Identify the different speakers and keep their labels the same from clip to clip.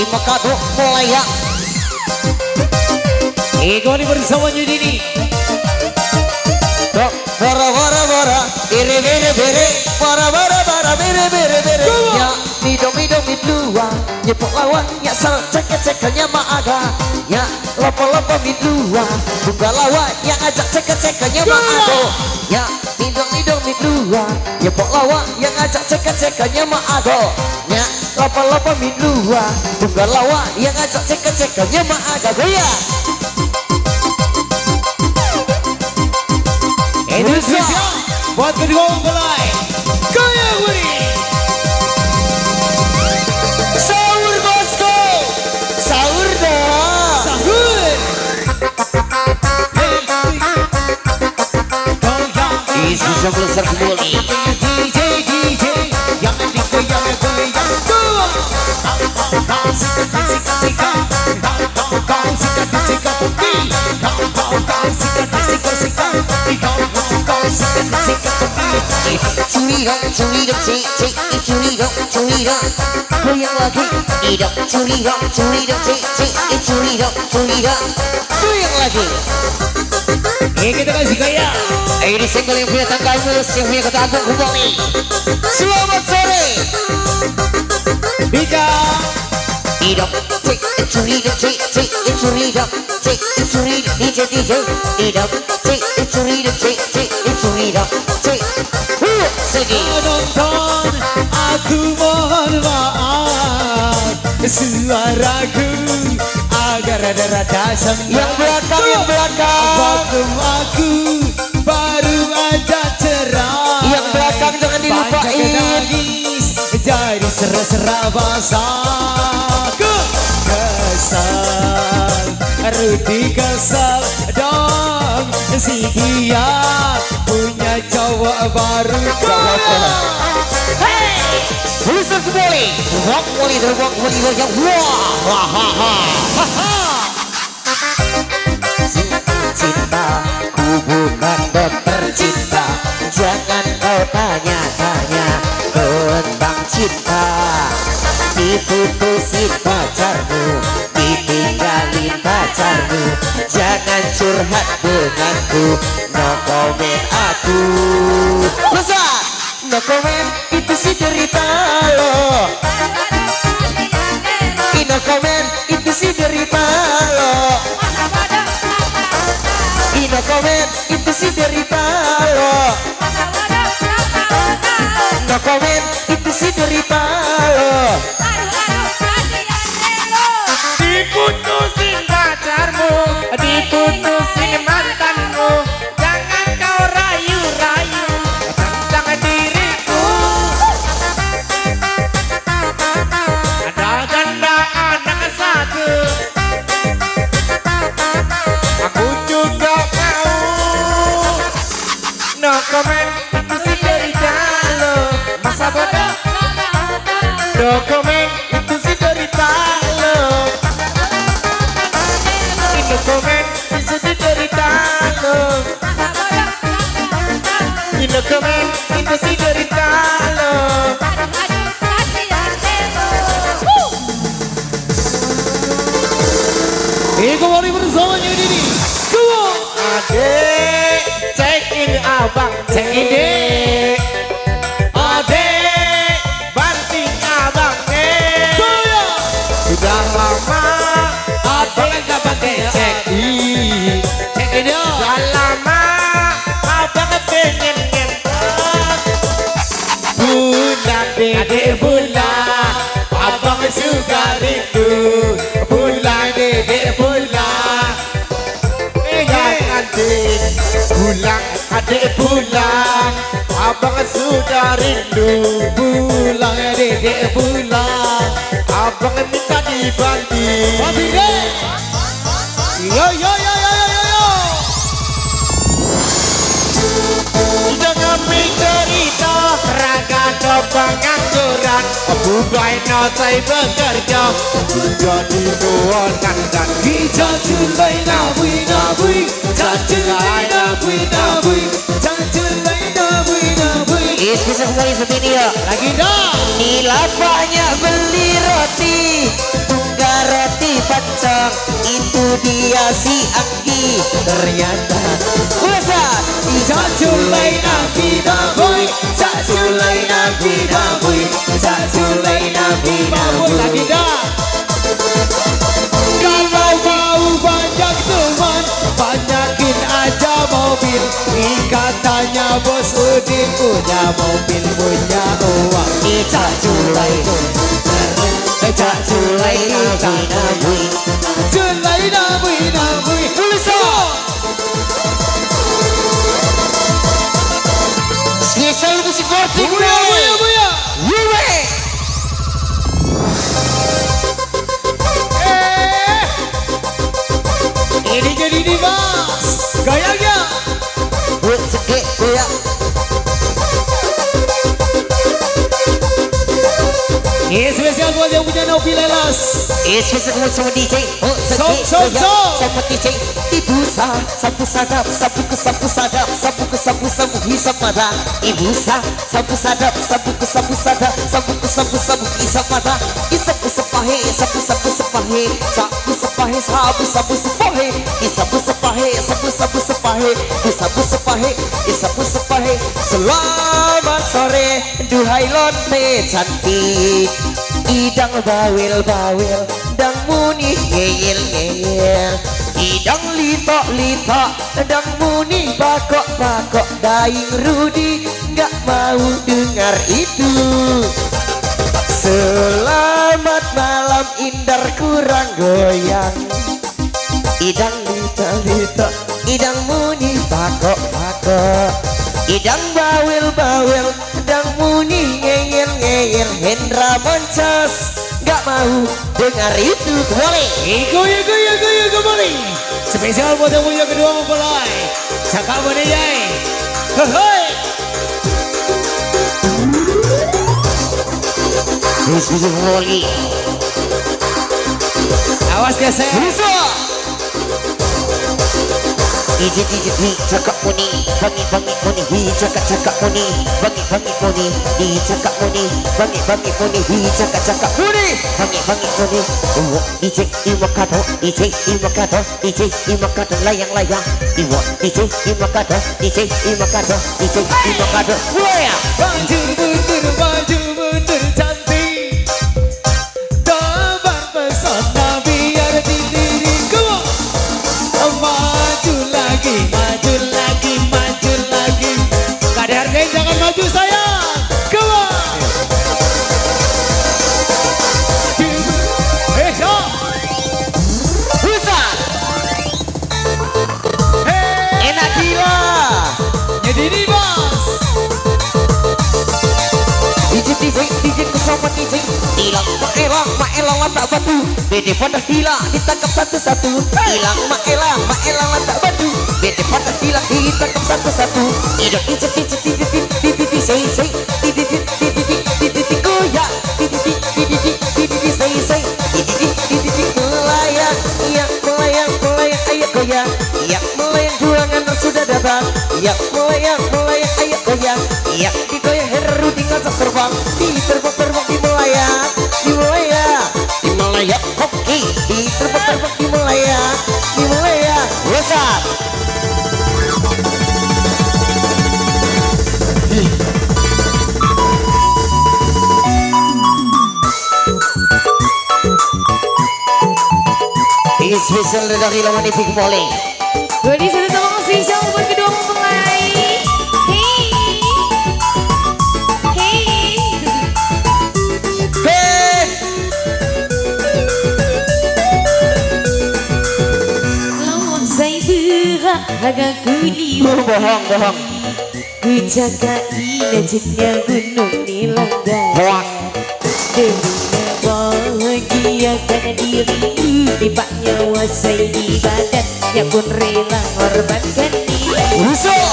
Speaker 1: Imakato Melaya
Speaker 2: Ego ini bersama Yudini
Speaker 1: Dok Bara bara bara. Bere bere bere. Bara bara bara. Bere bere bere. Ya mido mido midlua Nyepok lawan Ya sal cek cek Nya maaga Ya lopo lopo midlua Buka lawan Ya ngajak cek cek Nya maago Ya mido mido midlua Nyepok lawan Ya ngajak cek cek Nya maago Ya lopo lopo midlua Buka lawan Ya ngajak cek cek Nya maaga Goya
Speaker 2: Indonesia Buat kedua mempelai Kaya Wuri.
Speaker 1: Sahur bosku Sahur dong.
Speaker 2: Sahur.
Speaker 1: Sambil serkuli
Speaker 2: DJ Pergi
Speaker 1: Curi dong, curi dong, cik, cik, ih, curi dong, curi dong Goyang lagi, idok, curi dong, curi dong, cik, cik, ih, curi dong, curi dong Goyang lagi
Speaker 2: Eh kita kasih gaya
Speaker 1: Ayo disenggol yang punya tangga mulus, yang punya kata agung kumpuli Selamat sore
Speaker 2: Bika
Speaker 1: Idok, cik, ih, curi dong, cik, cik, ih, curi dong Cik, ih, curi dong, DJ, DJ Idok, cik, ih, curi dong, cik, segi
Speaker 2: Penonton aku mohon maaf. Suaraku agar ada rada semangat
Speaker 1: Yang belakang, yang belakang.
Speaker 2: Waktu aku baru aja cerah
Speaker 1: Yang belakang jangan dilupain.
Speaker 2: nangis jadi sera-sera basah Ke kesal Rudi kesal. Dong Si dia cowok baru
Speaker 1: Listen to Molly. Rock Molly, the rock Molly yang wah, wah, ha, ha, ha, ha. Cinta, ku bukan dokter cinta. Jangan kau tanya-tanya tentang cinta. Diputusin pacarmu, ditinggalin pacarmu. Jangan curhat denganku, no comment aku. Masa? No comment itu sih derita lo. No comment itu sih derita lo. No comment itu sih derita lo. No comment
Speaker 3: Cek ini. Adek, banting abang eh. Sudah lama
Speaker 2: Abang enggak pakai cek
Speaker 3: Sudah lama abang pengen pulang Abang sudah rindu
Speaker 2: Pulang dedek pulang
Speaker 3: Abang minta
Speaker 2: dek. Yo yo yo yo yo yo yo.
Speaker 3: Jangan cerita raga do pengangguran Bubai no saya bekerja. Jadi nuangan dan
Speaker 2: Kita culai nabui nabui Culai nabui nabui Culai nabui nabui
Speaker 1: Is bisa kembali seperti ini ya.
Speaker 2: Lagi dong
Speaker 1: Nila banyak beli roti bilang itu dia si Anggi ternyata Ustaz
Speaker 2: Caculain nabi nabi Caculain nabi nabi Caculain nabi nabi lagi dah. Kalau mau banyak teman Banyakin aja mobil. Katanya bos Udin punya mobil punya uang
Speaker 1: Caculain Caculain nabi nabi
Speaker 2: Culai nabi nabi Tulisan
Speaker 1: Spesial untuk si Forti
Speaker 2: Buya buya buya punya Novi Lelas
Speaker 1: Eh spesial buat sama DJ Oh sedih
Speaker 2: som,
Speaker 1: ya. Sama DJ Ibu sa Sapu sadap Sapu ke sapu sadap Sapu ke sapu sapu Hisap mata. Ibu sa Sapu sadap Sapu ke sapu sadap Sapu ke sapu sapu Hisap mata. Isap ke sepahe Sapu sapu sepahe Sapu sepahe Sapu sapu sepahe. Isapu sepahe Sapu sapu sepahe Isapu sepahe Isapu sepahe. Selamat sore Duhai lonte cantik Idang bawil bawil Dang muni ngeyel ngeyel. Idang litok litok Dang muni bakok bakok. Daing Rudi Nggak mau dengar itu. Selamat malam Indar kurang goyang. Idang lita lita Idang muni bakok bakok Idang bawil bawil Idang muni ngeyel ngeyel Hendra mencas Gak mau dengar itu Boleh
Speaker 2: Iku iku iku iku kembali Spesial buat yang punya kedua mempelai Cakap mana jai Hei Awas ke saya
Speaker 1: Bisa Ije ije ni cakap muni Bangi bangi muni Hi cakap cakap muni Bangi bangi muni Hi cakap muni Bangi bangi muni Hi cakap cakap muni Bangi bangi muni Oh DJ Iwa kado DJ Iwa kado DJ Iwa kado layang layang. Iwa DJ Iwa kado DJ Iwa kado DJ Iwa kado. Wah
Speaker 2: Baju mundur baju
Speaker 1: Hilang mak elang mak elang lantak batu Bede pada hilang ditangkap satu-satu Hilang mak elang mak elang lantak batu Bede pada hilang ditangkap satu-satu Idok DJ DJ DJ DJ DJ say say DJ DJ DJ DJ goyang DJ DJ DJ DJ DJ say say DJ DJ melayang Iya melayang melayang ayo goyang Iya melayang bulangan sudah datang Iya melayang melayang ayo goyang Iya digoyang heru tinggal terbang Di terbang terbang terbang terbang di melayang Di melayang Wesat Ini spesial dari lawan Ipik Boleh
Speaker 4: sudah sama spesial agak kuli.
Speaker 1: Bohong bohong.
Speaker 4: Ku jaga ilajnya gunung nilangga.
Speaker 1: Bohong.
Speaker 4: Demi bahagiakan diriku Lipat nyawa saya di badan Yang pun rela korbankan diri.
Speaker 1: Rusuh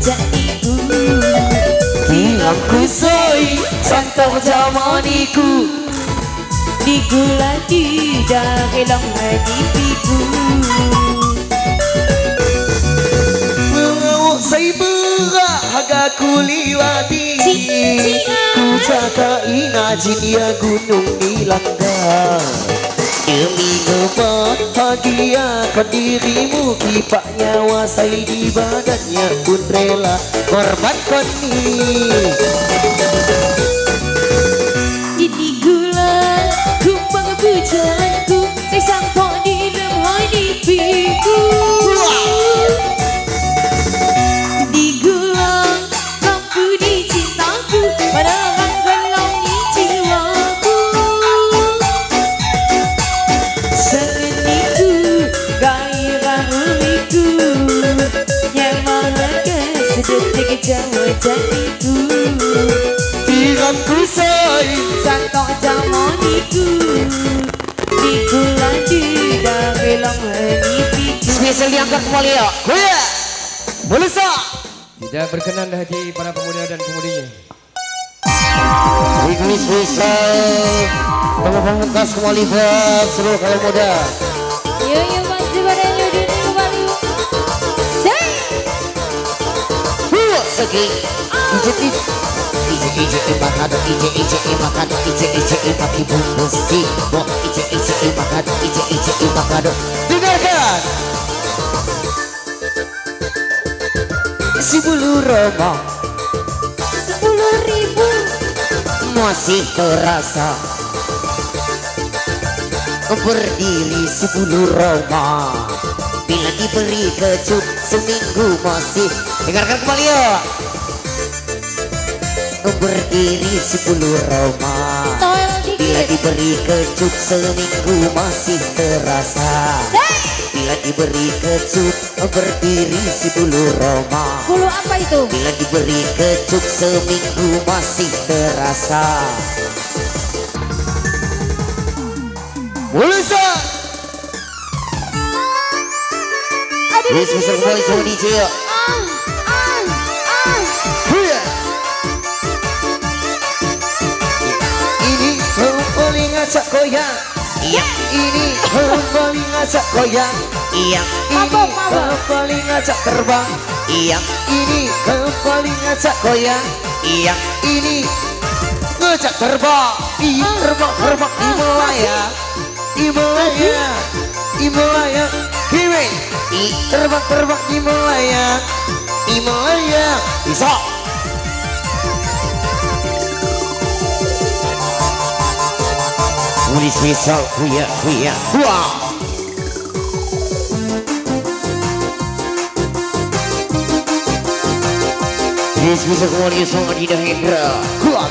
Speaker 4: jadiku
Speaker 1: Bilang kusoi Santok jamaniku
Speaker 4: Diku lagi dalam hatiku
Speaker 1: Mengawak saya berak Haga kuliwati
Speaker 4: Ci- ci-
Speaker 1: Ku jaga inajin ya gunung nilangga Demi membahagiakan dirimu Kipak nyawa di badannya pun rela Korbankan ini Spesial ya. Sah
Speaker 3: Tidak berkenan di hati para pemuda dan pemudinya.
Speaker 1: Weekly spesial Pemungkas kembali buat seluruh kaum muda.
Speaker 4: Yo yo masih pada kembali
Speaker 1: Huwa segi Dengarkan Si bulu roma
Speaker 4: Sepuluh ribu
Speaker 1: masih terasa Berdiri sepuluh Roma Bila diberi kecut seminggu masih Dengarkan kembali ya Berdiri sepuluh Roma. Bila diberi kecut seminggu masih terasa. Bila diberi kecut berdiri sepuluh Roma.
Speaker 4: Bulu apa itu?
Speaker 1: Bila diberi kecut seminggu masih terasa. Boleh sah
Speaker 4: Aduh
Speaker 1: Wis bisa kembali sama DJ ya
Speaker 4: Ah ah
Speaker 1: ngajak goyang Iya. Ini kembali ngajak goyang Iya. Ini kembali ngajak terbang. Iya. Ini kembali ngajak goyang Iya. Ini ngajak terbang.
Speaker 4: Ah,
Speaker 1: terbang terbang. Di Malaya Kimi Di terbang terbang Di Malaya Bisa Tulis misal kuya kuya. Wah! Tulis misal kembali sama Dina Hendra Wah!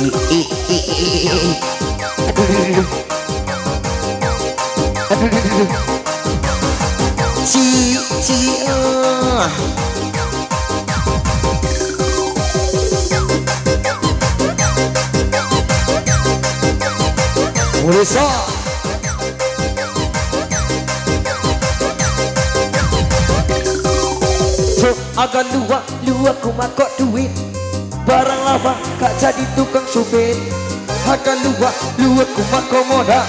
Speaker 1: I, i, i, i, i, Sah So akan luak ku makok duit. Barang lama kak jadi tukang supir. Akan luak luak ku makok modal.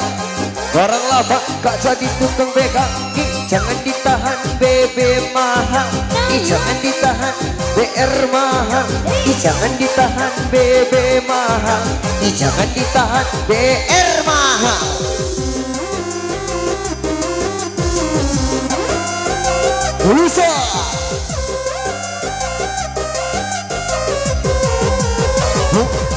Speaker 1: Barang lama kak jadi tukang begal Jangan ditahan BB mahal. Jangan ditahan BR mahal Ih, Jangan ditahan BB mahal Ih, Jangan ditahan BR mahal. Bisa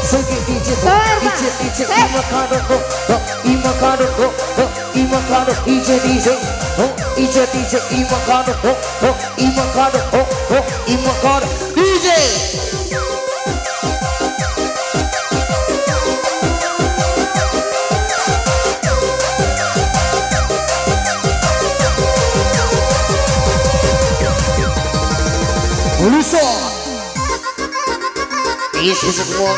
Speaker 1: Segi DJ DJ DJ Imakado go go Imakado go go Imakado DJ DJ go DJ DJ Imakado go go Imakado go go Imakado DJ Bisa Yes, bisa semua.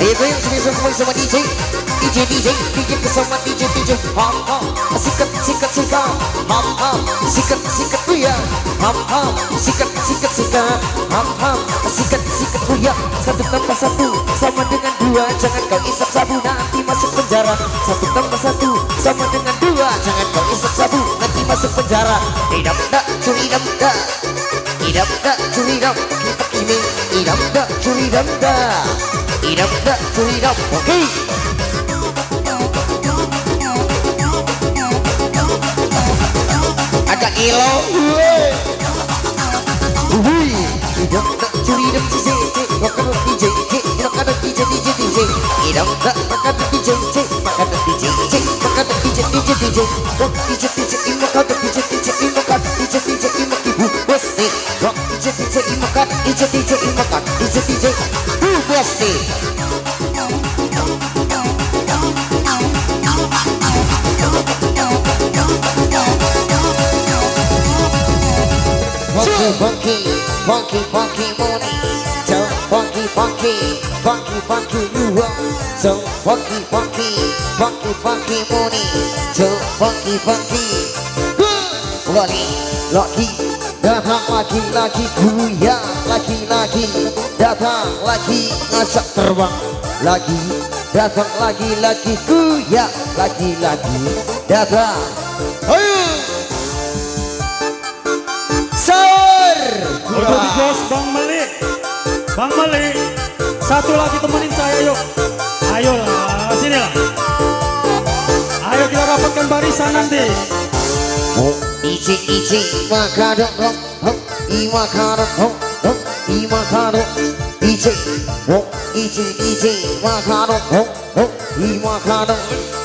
Speaker 1: Ayo goyang sebisa kembali sama DJ DJ DJ DJ bersama DJ DJ Ham ham Sikat sikat sikat. Ham ham Sikat sikat kuya Ham ham Sikat sikat sikat. Ham ham Sikat sikat kuya Satu tambah satu sama dengan dua. Jangan kau isap sabu nanti masuk penjara. Satu tambah satu sama dengan dua. Jangan kau isap sabu nanti masuk penjara. Tidak tak curi dam dak. Tidak tak curi dam Kita ini Tidak tak curi dam dak. Tidak tak curi dam Oke. Agak ilo Wih, tidak tak curi dam DJ Makan DJ Makan DJ DJ DJ Tidak tak makan DJ DJ Makan DJ DJ Makan DJ DJ DJ Rock DJ DJ Makan DJ DJ Makan DJ DJ Ibu Besti Rock DJ DJ Makan DJ DJ Makan DJ DJ Bu Besti funky, funky, funky, funky you are. So funky, funky, funky, funky money. So funky, funky. Lagi, lagi, datang lagi, lagi kuya, lagi, lagi, datang lagi ngajak terbang, lagi, datang lagi, lagi kuya, lagi, lagi, datang. Ayo. Sahur.
Speaker 5: Untuk di bos Bang Meli Bang Meli Satu lagi temenin saya yuk. Ayo lah sini lah. Ayo kita rapatkan barisan nanti.
Speaker 1: Oh, DJ DJ Makado oh, oh, I Makado oh, oh, I Makado DJ oh, DJ DJ Makado oh, oh, I Makado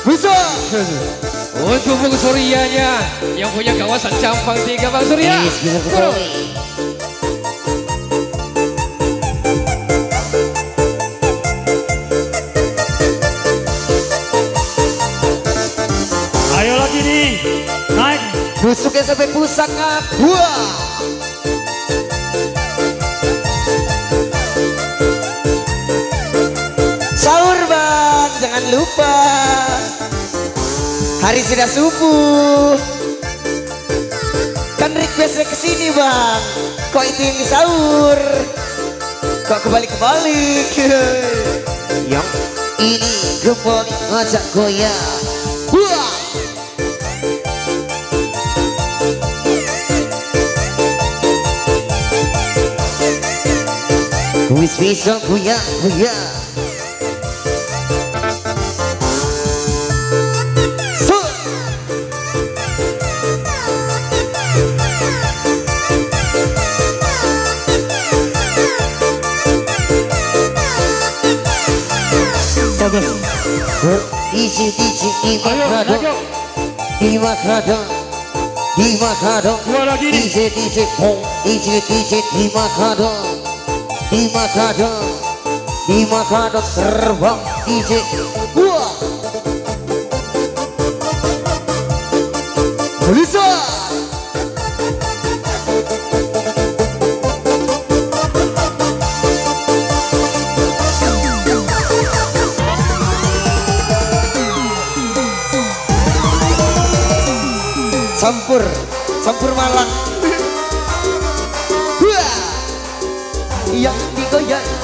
Speaker 1: Bisa.
Speaker 6: Untuk Bung Suryanya yang punya kawasan Campang Tiga Bang Surya.
Speaker 1: Yes, Busuknya sampai pusaka Wah. Sahur bang, jangan lupa. Hari sudah subuh. Kan requestnya ke sini bang. Kok itu yang sahur? Kok kebalik-kebalik Yang ini kembali ngajak goyang Kuis bisa goyang goyang So
Speaker 5: Bagus
Speaker 1: Isi isi
Speaker 5: Ayo
Speaker 1: imakado
Speaker 5: naik yuk
Speaker 1: imakado imakado
Speaker 5: Dua lagi nih
Speaker 1: DJ DJ Pong DJ DJ imakado imakado imakado terbang DJ Wah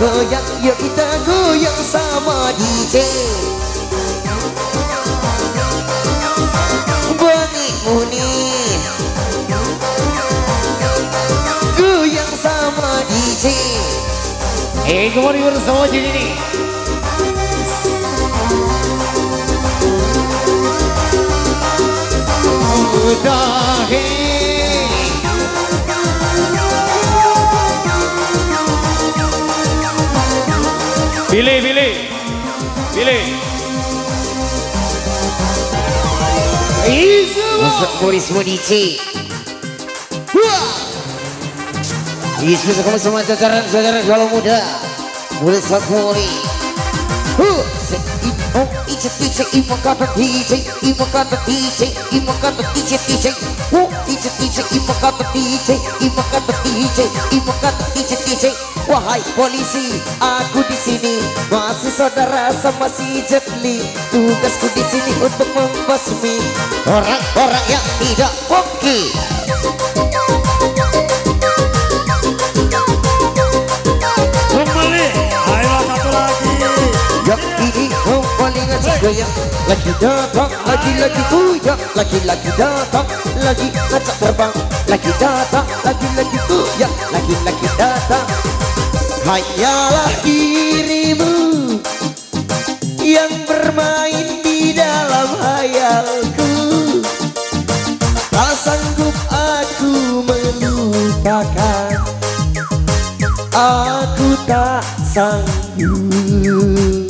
Speaker 1: goyang yuk kita goyang sama DJ Bani Muni. Goyang sama DJ
Speaker 6: Eh, kembali bersama jadi ini. Pilih,
Speaker 1: Boris Modici Wah Yesus kamu semua jajaran saudara kalau muda Boris Sapori Huh Oh, DJ Imo kata DJ Imo kata DJ Imo kata DJ DJ Oh, DJ DJ Imo kata DJ Imo kata DJ Imo kata DJ DJ Wahai polisi, aku di sini masih saudara sama si Jet Li. Tugasku di sini untuk membasmi orang-orang yang tidak oke.
Speaker 5: Kembali. Ayo satu lagi.
Speaker 1: Yang ini yang paling asik goyang Lagi datang, lagi-lagi goyang Lagi-lagi datang, lagi ngacak terbang Lagi datang, lagi-lagi goyang Lagi-lagi datang Hanyalah dirimu Yang bermain di dalam hayalku. Tak sanggup aku melupakan. Aku tak sanggup.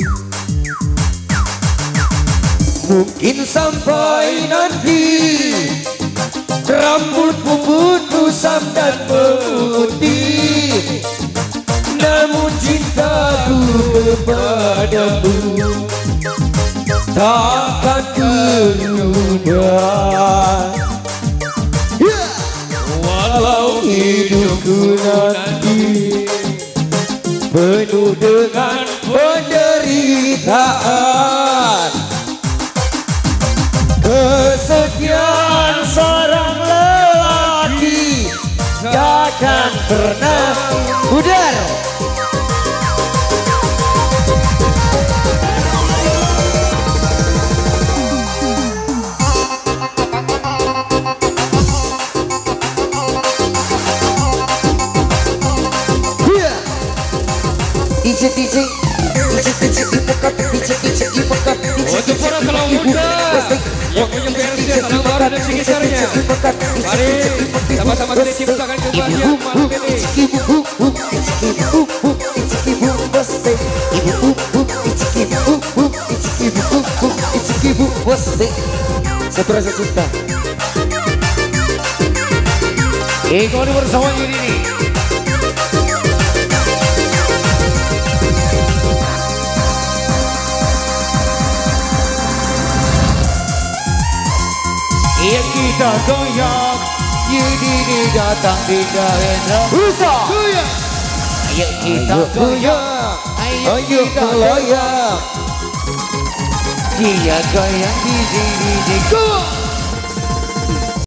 Speaker 1: Mungkin sampai nanti Rambutmu pun usam dan putih kepadamu Takkan berubah! Walau hidupku nanti Penuh dengan penderitaan Kesetiaan seorang lelaki Takkan pernah DJ DJ DJ ibukat DJ DJ
Speaker 6: malam ini.
Speaker 1: Satu rasa
Speaker 6: bersama.
Speaker 2: Yang kita goyang. Yudini datang di daerah
Speaker 1: Bisa
Speaker 2: Goyang. Ayo kita goyang.
Speaker 1: Ayo
Speaker 2: kita
Speaker 1: goyang.
Speaker 2: Dia goyang di sini di Goyang